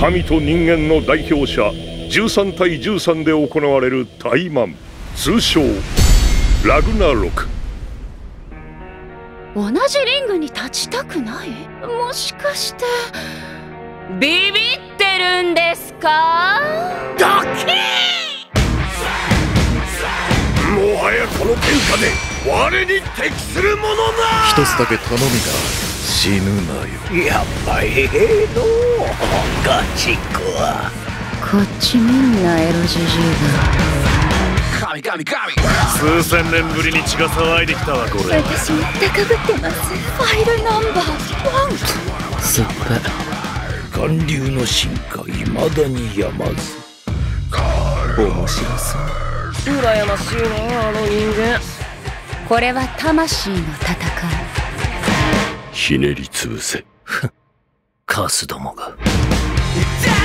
神と人間の代表者13対13で行われるタイマン通称ラグナロク。同じリングに立ちたくない？もしかしてビビってるんですか？ドキもはやこの天下で我に適するものな一つだけ頼みが死ぬなよ。やっぱええのガチ子はこっちみんなエロじじいが神神神数千年ぶりに血が騒いできたわこれ。私も高ぶってます。ファイルナンバー。ワン。酸っぱ寒流の進化いまだにやまず面白そう。羨ましいねあの人間。これは魂の戦い。ひねり潰せ。カスどもが Yeah!